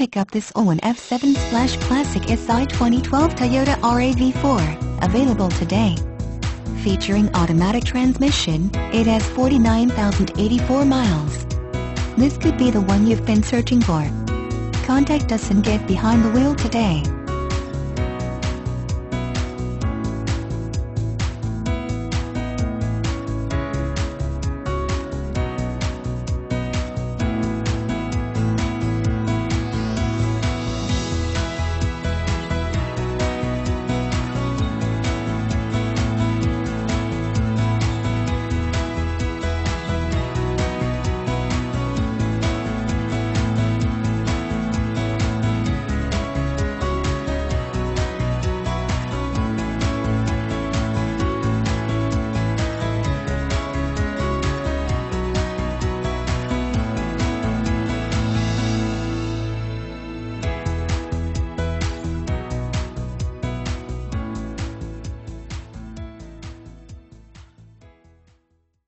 pick up this 01F7 Splash Classic SI 2012 Toyota RAV4, available today. Featuring automatic transmission, it has 49,084 miles. This could be the one you've been searching for. Contact us and get behind the wheel today.